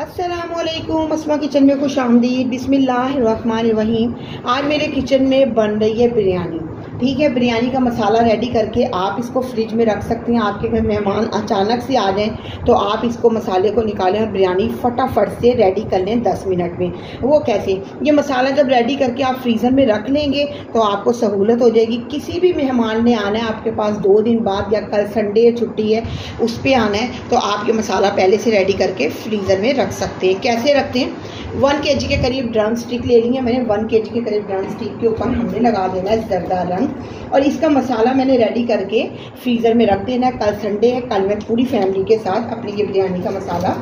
असलकुम असमा किचन में खुश आमदीद। बिसमीम आज मेरे किचन में बन रही है बिरयानी। ठीक है, बिरयानी का मसाला रेडी करके आप इसको फ्रिज में रख सकते हैं। आपके घर मेहमान अचानक से आ जाएँ तो आप इसको मसाले को निकालें और बिरयानी फटाफट से रेडी कर लें दस मिनट में। वो कैसे? ये मसाला जब रेडी करके आप फ्रीज़र में रख लेंगे तो आपको सहूलत हो जाएगी। किसी भी मेहमान ने आना है, आपके पास दो दिन बाद या कल संडे छुट्टी है, उस पर आना है तो आप ये मसाला पहले से रेडी करके फ्रीज़र में रख सकते हैं। कैसे रखते हैं? वन के के करीब ड्रम स्टिक ले ली है मैंने। वन के के करीब ड्रम स्टिक के ऊपर हमने लगा देना है जरदा रंग। और इसका मसाला मैंने रेडी करके फ्रीज़र में रख देना कल संडे है, कल मैं पूरी फैमिली के साथ अपनी ये बिरयानी का मसाला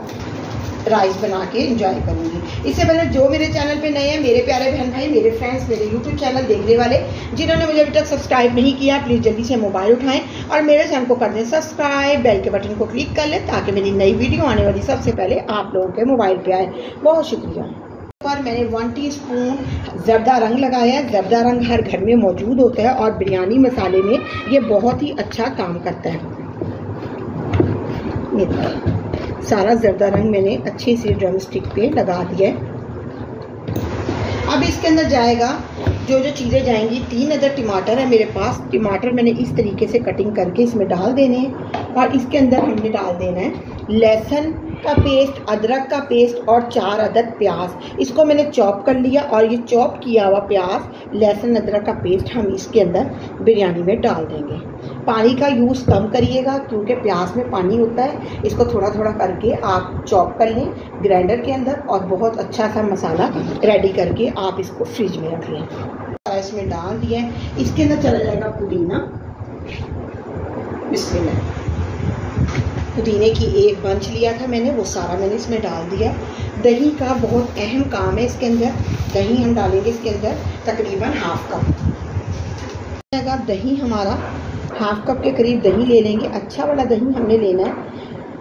राइस बना के इंजॉय करूँगी। इससे पहले जो मेरे चैनल पे नए हैं, मेरे प्यारे बहन भाई, मेरे फ्रेंड्स मेरे यूट्यूब चैनल देखने वाले, जिन्होंने मुझे अभी तक सब्सक्राइब नहीं किया प्लीज़ जल्दी से मोबाइल उठाएँ और मेरे चैनल को कर दें सब्सक्राइब बेल के बटन को क्लिक कर लें, ताकि मेरी नई वीडियो आने वाली सबसे पहले आप लोगों के मोबाइल पर आए। बहुत शुक्रिया। पर मैंने वन टीस्पून जर्दा रंग लगाया है। जर्दा रंग हर घर में मौजूद होता है और बिरयानी मसाले में ये बहुत ही अच्छा काम करता है। सारा जर्दा रंग मैंने अच्छे से ड्रम स्टिक पे लगा दिया है। अब इसके अंदर जाएगा, जो जो चीज़ें जाएँगी, तीन अदर टमाटर है मेरे पास। टमाटर मैंने इस तरीके से कटिंग करके इसमें डाल देने हैं और इसके अंदर हमने डाल देना है लहसुन का पेस्ट अदरक का पेस्ट और चार अदद प्याज। इसको मैंने चॉप कर लिया और ये चॉप किया हुआ प्याज, लहसुन, अदरक का पेस्ट हम इसके अंदर बिरयानी में डाल देंगे। पानी का यूज़ कम करिएगा क्योंकि प्याज में पानी होता है। इसको थोड़ा थोड़ा करके आप चॉप कर लें ग्राइंडर के अंदर और बहुत अच्छा सा मसाला रेडी करके आप इसको फ्रिज में रख लें। इसमें डाल दिया इसके अंदर चला जाएगा पुदीना। बिस्मिल्लाह। पुदीने की एक बंच लिया था मैंने, वो सारा मैंने इसमें डाल दिया। दही का बहुत अहम काम है इसके अंदर। दही हम डालेंगे इसके अंदर तकरीबन हाफ़ कप अगर दही हमारा हाफ़ कप के करीब दही ले लेंगे अच्छा वाला दही हमने लेना है।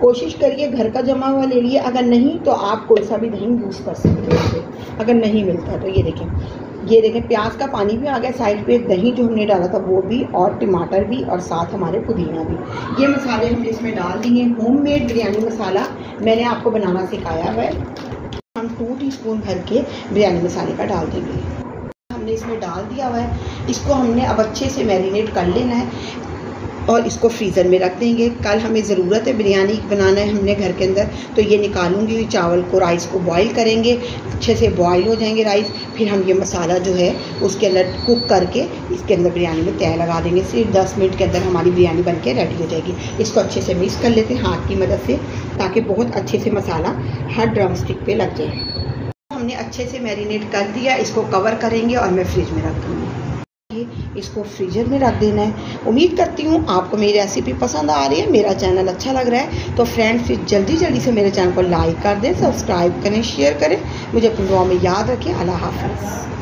कोशिश करिए घर का जमा हुआ ले लिए। अगर नहीं तो आप कोई सा भी दही यूज़ कर सकते हो अगर नहीं मिलता तो ये देखें। ये देखें, प्याज का पानी भी आ गया, साइड पे दही जो हमने डाला था वो भी और टमाटर भी और साथ हमारे पुदीना भी। ये मसाले हमने इसमें डाल दिए होम मेड बिरयानी मसाला मैंने आपको बनाना सिखाया है। हम टू टी स्पून भर के बिरयानी मसाले का डाल देंगे। हमने इसमें डाल दिया हुआ है। इसको हमने अब अच्छे से मैरिनेट कर लेना है। और इसको फ्रीज़र में रख देंगे। कल हमें ज़रूरत है बिरयानी बनाना है हमने घर के अंदर। तो ये निकालूँगी चावल को राइस को बॉईल करेंगे। अच्छे से बॉईल हो जाएँगे राइस फिर हम ये मसाला जो है उसके अंदर कुक करके इसके अंदर बिरयानी में तय लगा देंगे। सिर्फ़ दस मिनट के अंदर हमारी बिरयानी बन के रेडी हो जाएगी। इसको अच्छे से मिक्स कर लेते हैं हाथ की मदद से, ताकि बहुत अच्छे से मसाला हर ड्रम स्टिक पर लग जाए। हमने अच्छे से मैरिनेट कर दिया। इसको कवर करेंगे और मैं फ्रिज में रख दूँगी। इसको फ्रीजर में रख देना है। उम्मीद करती हूँ आपको मेरी रेसिपी पसंद आ रही है, मेरा चैनल अच्छा लग रहा है तो फ्रेंड्स फिर जल्दी जल्दी से मेरे चैनल को लाइक कर दें सब्सक्राइब करें शेयर करें। मुझे अपने दुआ में याद रखें। अल्लाह हाफ़